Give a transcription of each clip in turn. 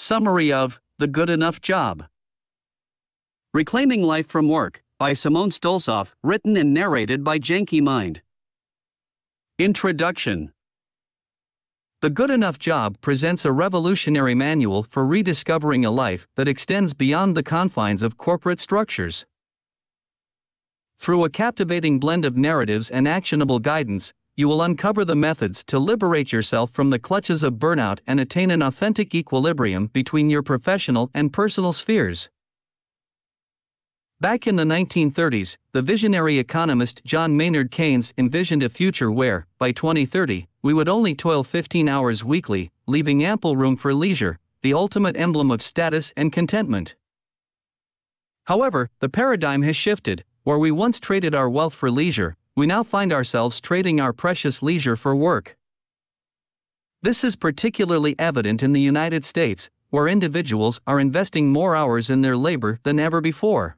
Summary of The Good Enough Job. Reclaiming Life from Work by Simone Stolzoff, written and narrated by Janky Mind. Introduction The Good Enough Job presents a revolutionary manual for rediscovering a life that extends beyond the confines of corporate structures. Through a captivating blend of narratives and actionable guidance, you will uncover the methods to liberate yourself from the clutches of burnout and attain an authentic equilibrium between your professional and personal spheres. Back in the 1930s, the visionary economist John Maynard Keynes envisioned a future where, by 2030, we would only toil 15 hours weekly, leaving ample room for leisure, the ultimate emblem of status and contentment. However, the paradigm has shifted, where we once traded our wealth for leisure, we now find ourselves trading our precious leisure for work. This is particularly evident in the United States, where individuals are investing more hours in their labor than ever before.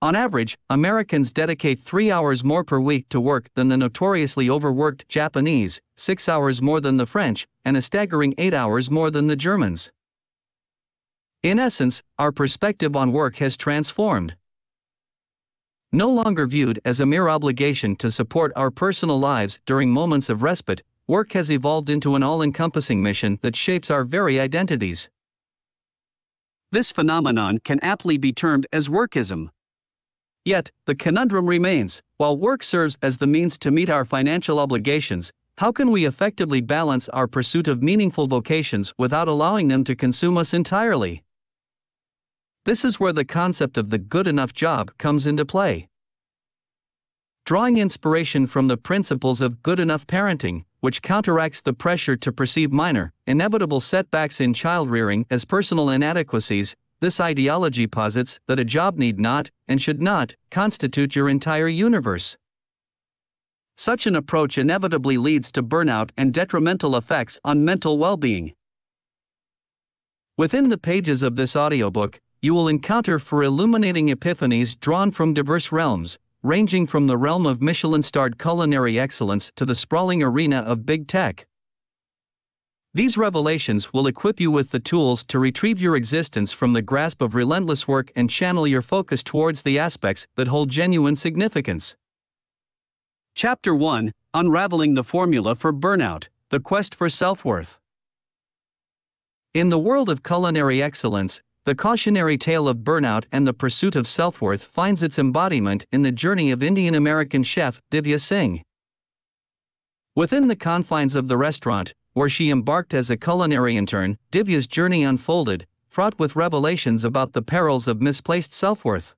On average, Americans dedicate three hours more per week to work than the notoriously overworked Japanese, six hours more than the French, and a staggering eight hours more than the Germans. In essence, our perspective on work has transformed. No longer viewed as a mere obligation to support our personal lives during moments of respite, work has evolved into an all encompassing mission that shapes our very identities. This phenomenon can aptly be termed as workism. Yet, the conundrum remains while work serves as the means to meet our financial obligations, how can we effectively balance our pursuit of meaningful vocations without allowing them to consume us entirely? This is where the concept of the good enough job comes into play. Drawing inspiration from the principles of good enough parenting, which counteracts the pressure to perceive minor, inevitable setbacks in child rearing as personal inadequacies, this ideology posits that a job need not, and should not, constitute your entire universe. Such an approach inevitably leads to burnout and detrimental effects on mental well being. Within the pages of this audiobook, you will encounter four illuminating epiphanies drawn from diverse realms, ranging from the realm of Michelin starred culinary excellence to the sprawling arena of big tech. These revelations will equip you with the tools to retrieve your existence from the grasp of relentless work and channel your focus towards the aspects that hold genuine significance. Chapter 1 Unraveling the Formula for Burnout The Quest for Self Worth. In the world of culinary excellence, the cautionary tale of burnout and the pursuit of self worth finds its embodiment in the journey of Indian American chef Divya Singh. Within the confines of the restaurant, where she embarked as a culinary intern, Divya's journey unfolded, fraught with revelations about the perils of misplaced self worth.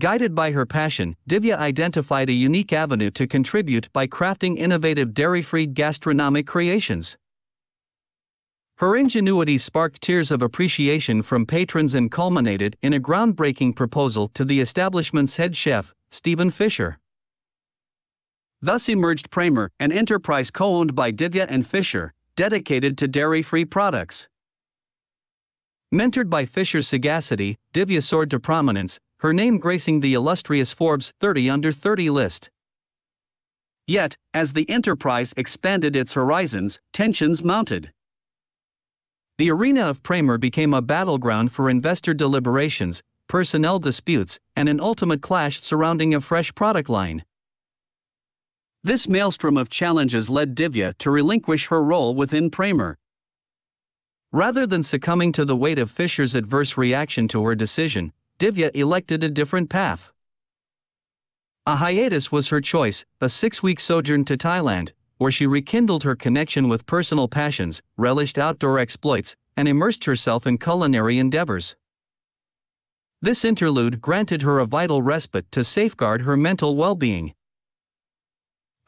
Guided by her passion, Divya identified a unique avenue to contribute by crafting innovative dairy free gastronomic creations. Her ingenuity sparked tears of appreciation from patrons and culminated in a groundbreaking proposal to the establishment's head chef, Stephen Fisher. Thus emerged Praemer, an enterprise co owned by Divya and Fisher, dedicated to dairy free products. Mentored by Fisher's sagacity, Divya soared to prominence, her name gracing the illustrious Forbes 30 Under 30 list. Yet, as the enterprise expanded its horizons, tensions mounted. The arena of Praemer became a battleground for investor deliberations, personnel disputes, and an ultimate clash surrounding a fresh product line. This maelstrom of challenges led Divya to relinquish her role within Praemer. Rather than succumbing to the weight of Fisher's adverse reaction to her decision, Divya elected a different path. A hiatus was her choice, a six week sojourn to Thailand, where she rekindled her connection with personal passions, relished outdoor exploits, and immersed herself in culinary endeavors. This interlude granted her a vital respite to safeguard her mental well being.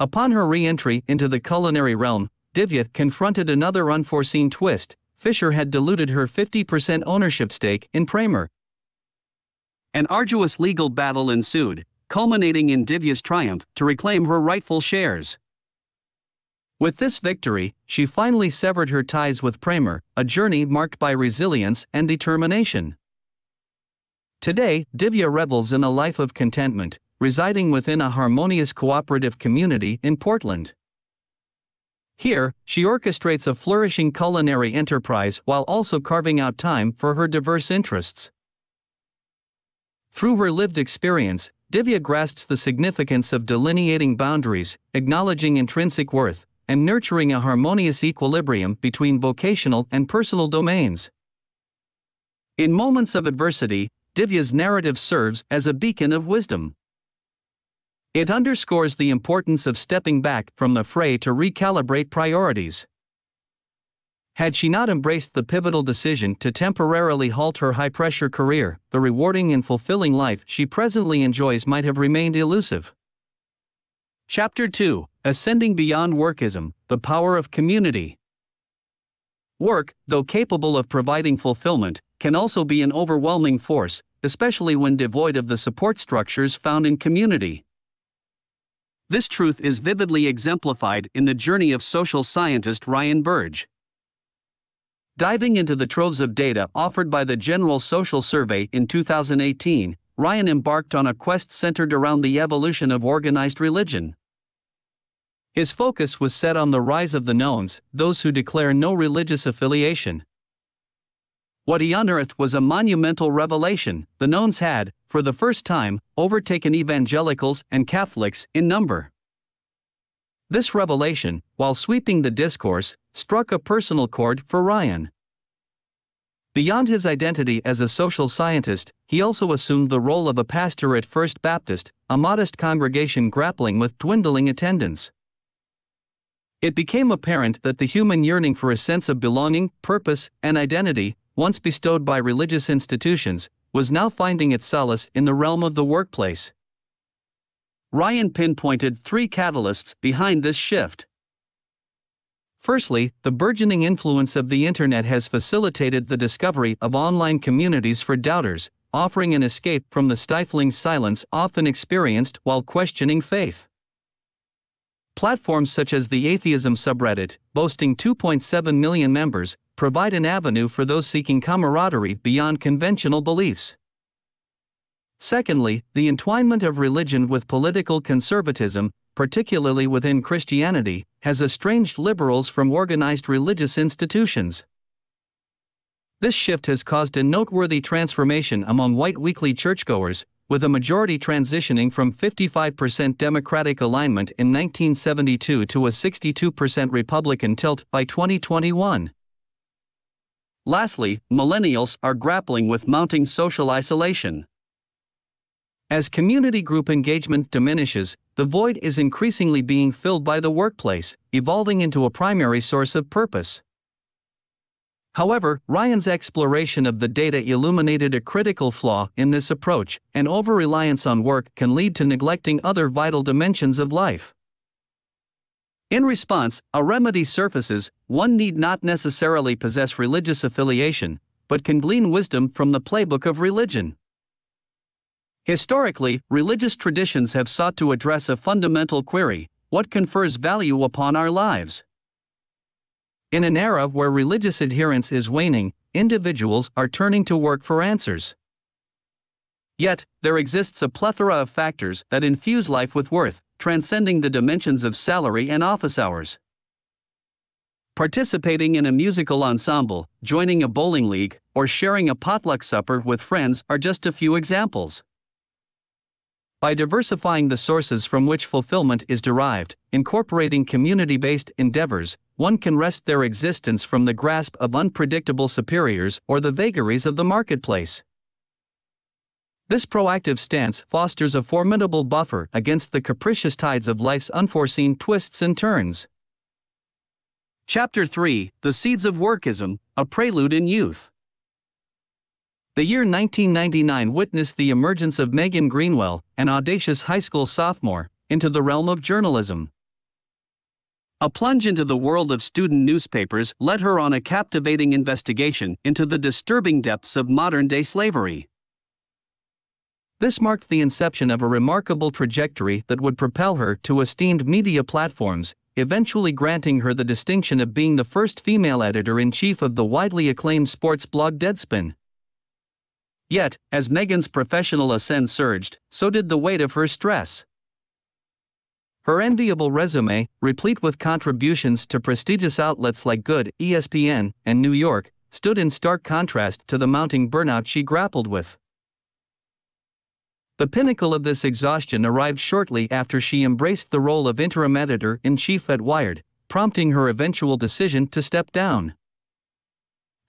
Upon her re entry into the culinary realm, Divya confronted another unforeseen twist Fisher had diluted her 50% ownership stake in Praemer. An arduous legal battle ensued, culminating in Divya's triumph to reclaim her rightful shares. With this victory, she finally severed her ties with Praemer, a journey marked by resilience and determination. Today, Divya revels in a life of contentment, residing within a harmonious cooperative community in Portland. Here, she orchestrates a flourishing culinary enterprise while also carving out time for her diverse interests. Through her lived experience, Divya grasps the significance of delineating boundaries, acknowledging intrinsic worth, and nurturing a harmonious equilibrium between vocational and personal domains. In moments of adversity, Divya's narrative serves as a beacon of wisdom. It underscores the importance of stepping back from the fray to recalibrate priorities. Had she not embraced the pivotal decision to temporarily halt her high pressure career, the rewarding and fulfilling life she presently enjoys might have remained elusive. Chapter 2 Ascending Beyond Workism The Power of Community. Work, though capable of providing fulfillment, can also be an overwhelming force, especially when devoid of the support structures found in community. This truth is vividly exemplified in the journey of social scientist Ryan Burge. Diving into the troves of data offered by the General Social Survey in 2018, Ryan embarked on a quest centered around the evolution of organized religion. His focus was set on the rise of the nones, those who declare no religious affiliation. What he unearthed was a monumental revelation the nones had, for the first time, overtaken evangelicals and Catholics in number. This revelation, while sweeping the discourse, struck a personal chord for Ryan. Beyond his identity as a social scientist, he also assumed the role of a pastor at First Baptist, a modest congregation grappling with dwindling attendance. It became apparent that the human yearning for a sense of belonging, purpose, and identity, once bestowed by religious institutions, was now finding its solace in the realm of the workplace. Ryan pinpointed three catalysts behind this shift. Firstly, the burgeoning influence of the Internet has facilitated the discovery of online communities for doubters, offering an escape from the stifling silence often experienced while questioning faith. Platforms such as the Atheism subreddit, boasting 2.7 million members, provide an avenue for those seeking camaraderie beyond conventional beliefs. Secondly, the entwinement of religion with political conservatism, particularly within Christianity, has estranged liberals from organized religious institutions. This shift has caused a noteworthy transformation among white weekly churchgoers, with a majority transitioning from 55% Democratic alignment in 1972 to a 62% Republican tilt by 2021. Lastly, millennials are grappling with mounting social isolation. As community group engagement diminishes, the void is increasingly being filled by the workplace, evolving into a primary source of purpose. However, Ryan's exploration of the data illuminated a critical flaw in this approach, and over reliance on work can lead to neglecting other vital dimensions of life. In response, a remedy surfaces one need not necessarily possess religious affiliation, but can glean wisdom from the playbook of religion. Historically, religious traditions have sought to address a fundamental query what confers value upon our lives? In an era where religious adherence is waning, individuals are turning to work for answers. Yet, there exists a plethora of factors that infuse life with worth, transcending the dimensions of salary and office hours. Participating in a musical ensemble, joining a bowling league, or sharing a potluck supper with friends are just a few examples. By diversifying the sources from which fulfillment is derived, incorporating community based endeavors, one can wrest their existence from the grasp of unpredictable superiors or the vagaries of the marketplace. This proactive stance fosters a formidable buffer against the capricious tides of life's unforeseen twists and turns. Chapter 3 The Seeds of Workism A Prelude in Youth. The year 1999 witnessed the emergence of Megan Greenwell, an audacious high school sophomore, into the realm of journalism. A plunge into the world of student newspapers led her on a captivating investigation into the disturbing depths of modern day slavery. This marked the inception of a remarkable trajectory that would propel her to esteemed media platforms, eventually granting her the distinction of being the first female editor in chief of the widely acclaimed sports blog Deadspin. Yet, as Megan's professional ascent surged, so did the weight of her stress. Her enviable resume, replete with contributions to prestigious outlets like Good, ESPN, and New York, stood in stark contrast to the mounting burnout she grappled with. The pinnacle of this exhaustion arrived shortly after she embraced the role of interim editor in chief at Wired, prompting her eventual decision to step down.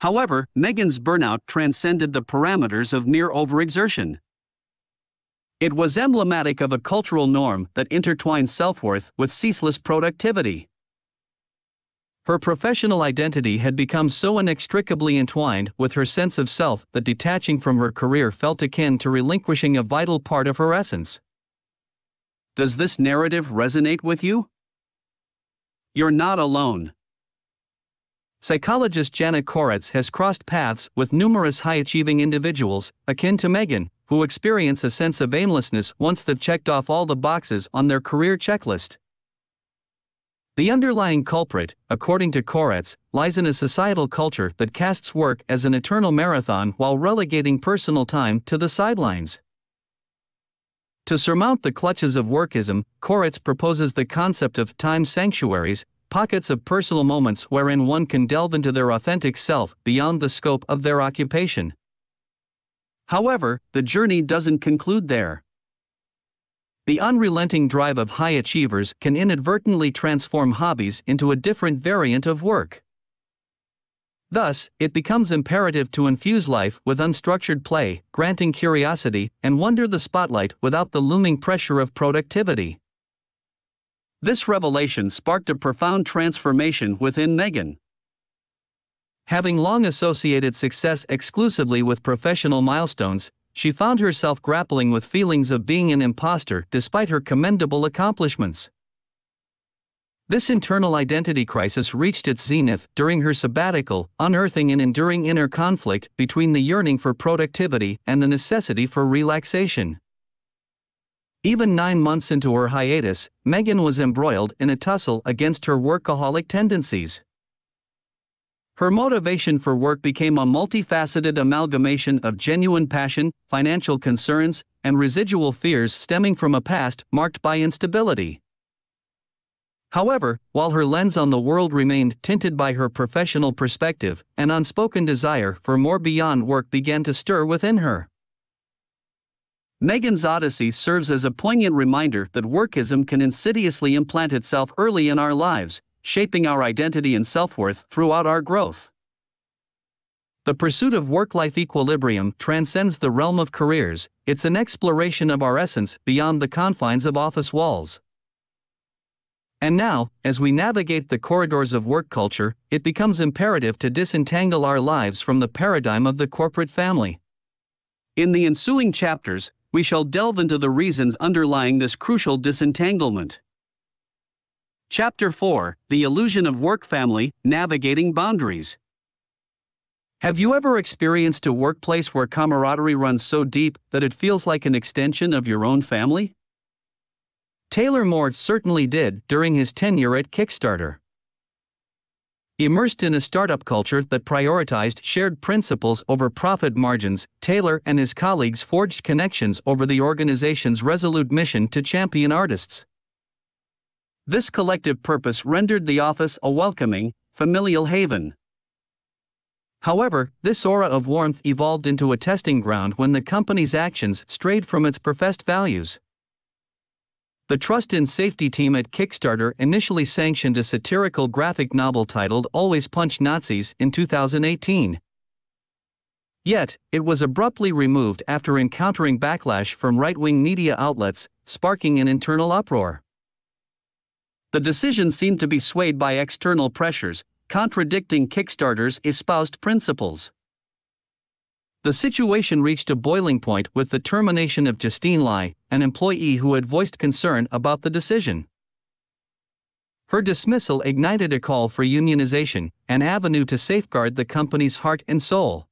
However, Megan's burnout transcended the parameters of mere overexertion. It was emblematic of a cultural norm that intertwined self worth with ceaseless productivity. Her professional identity had become so inextricably entwined with her sense of self that detaching from her career felt akin to relinquishing a vital part of her essence. Does this narrative resonate with you? You're not alone. Psychologist Janet Koretz has crossed paths with numerous high achieving individuals, akin to Megan, who experience a sense of aimlessness once they've checked off all the boxes on their career checklist. The underlying culprit, according to Koretz, lies in a societal culture that casts work as an eternal marathon while relegating personal time to the sidelines. To surmount the clutches of workism, Koretz proposes the concept of time sanctuaries, pockets of personal moments wherein one can delve into their authentic self beyond the scope of their occupation. However, the journey doesn't conclude there. The unrelenting drive of high achievers can inadvertently transform hobbies into a different variant of work. Thus, it becomes imperative to infuse life with unstructured play, granting curiosity and wonder the spotlight without the looming pressure of productivity. This revelation sparked a profound transformation within Megan. Having long associated success exclusively with professional milestones, she found herself grappling with feelings of being an imposter despite her commendable accomplishments. This internal identity crisis reached its zenith during her sabbatical, unearthing an enduring inner conflict between the yearning for productivity and the necessity for relaxation. Even nine months into her hiatus, Megan was embroiled in a tussle against her workaholic tendencies. Her motivation for work became a multifaceted amalgamation of genuine passion, financial concerns, and residual fears stemming from a past marked by instability. However, while her lens on the world remained tinted by her professional perspective, an unspoken desire for more beyond work began to stir within her. Megan's Odyssey serves as a poignant reminder that workism can insidiously implant itself early in our lives, shaping our identity and self worth throughout our growth. The pursuit of work life equilibrium transcends the realm of careers, it's an exploration of our essence beyond the confines of office walls. And now, as we navigate the corridors of work culture, it becomes imperative to disentangle our lives from the paradigm of the corporate family. In the ensuing chapters, we shall delve into the reasons underlying this crucial disentanglement. Chapter 4 The Illusion of Work Family Navigating Boundaries. Have you ever experienced a workplace where camaraderie runs so deep that it feels like an extension of your own family? Taylor Moore certainly did during his tenure at Kickstarter. Immersed in a startup culture that prioritized shared principles over profit margins, Taylor and his colleagues forged connections over the organization's resolute mission to champion artists. This collective purpose rendered the office a welcoming, familial haven. However, this aura of warmth evolved into a testing ground when the company's actions strayed from its professed values. The Trust and Safety team at Kickstarter initially sanctioned a satirical graphic novel titled Always Punch Nazis in 2018. Yet, it was abruptly removed after encountering backlash from right wing media outlets, sparking an internal uproar. The decision seemed to be swayed by external pressures, contradicting Kickstarter's espoused principles. The situation reached a boiling point with the termination of Justine Lai, an employee who had voiced concern about the decision. Her dismissal ignited a call for unionization, an avenue to safeguard the company's heart and soul.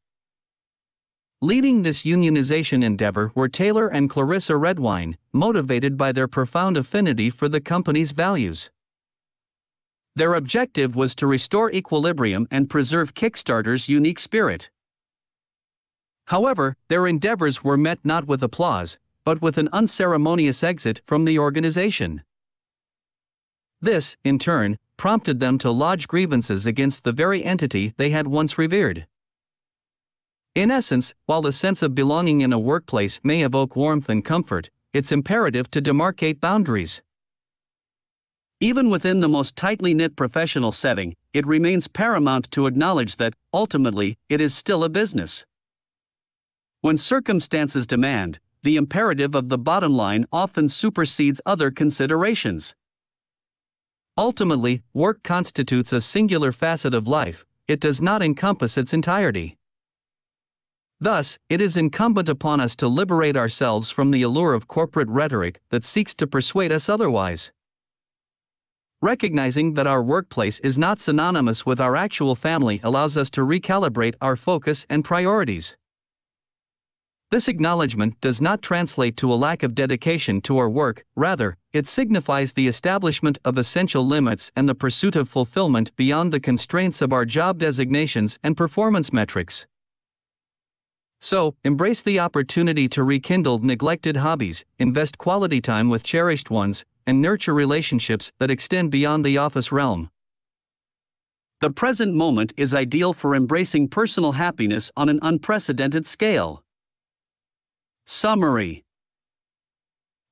Leading this unionization endeavor were Taylor and Clarissa Redwine, motivated by their profound affinity for the company's values. Their objective was to restore equilibrium and preserve Kickstarter's unique spirit. However, their endeavors were met not with applause, but with an unceremonious exit from the organization. This, in turn, prompted them to lodge grievances against the very entity they had once revered. In essence, while the sense of belonging in a workplace may evoke warmth and comfort, it's imperative to demarcate boundaries. Even within the most tightly knit professional setting, it remains paramount to acknowledge that, ultimately, it is still a business. When circumstances demand, the imperative of the bottom line often supersedes other considerations. Ultimately, work constitutes a singular facet of life, it does not encompass its entirety. Thus, it is incumbent upon us to liberate ourselves from the allure of corporate rhetoric that seeks to persuade us otherwise. Recognizing that our workplace is not synonymous with our actual family allows us to recalibrate our focus and priorities. This acknowledgement does not translate to a lack of dedication to our work, rather, it signifies the establishment of essential limits and the pursuit of fulfillment beyond the constraints of our job designations and performance metrics. So, embrace the opportunity to rekindle neglected hobbies, invest quality time with cherished ones, and nurture relationships that extend beyond the office realm. The present moment is ideal for embracing personal happiness on an unprecedented scale. Summary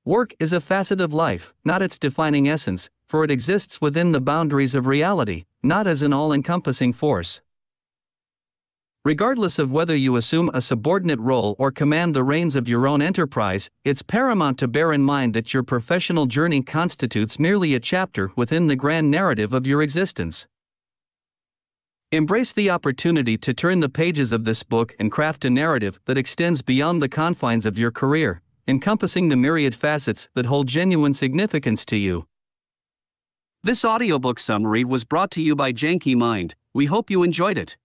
Work is a facet of life, not its defining essence, for it exists within the boundaries of reality, not as an all encompassing force. Regardless of whether you assume a subordinate role or command the reins of your own enterprise, it's paramount to bear in mind that your professional journey constitutes merely a chapter within the grand narrative of your existence. Embrace the opportunity to turn the pages of this book and craft a narrative that extends beyond the confines of your career, encompassing the myriad facets that hold genuine significance to you. This audiobook summary was brought to you by Janky Mind. We hope you enjoyed it.